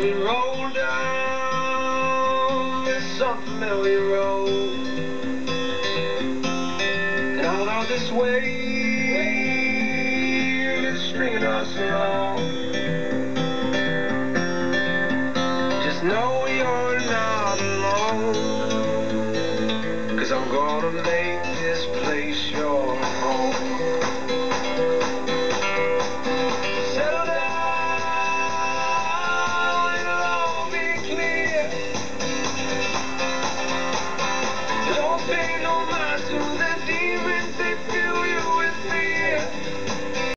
we roll down this unfamiliar road. And although this wave is stringing us along, just know you're not alone. Cause I'm gonna make to them.